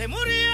se murió.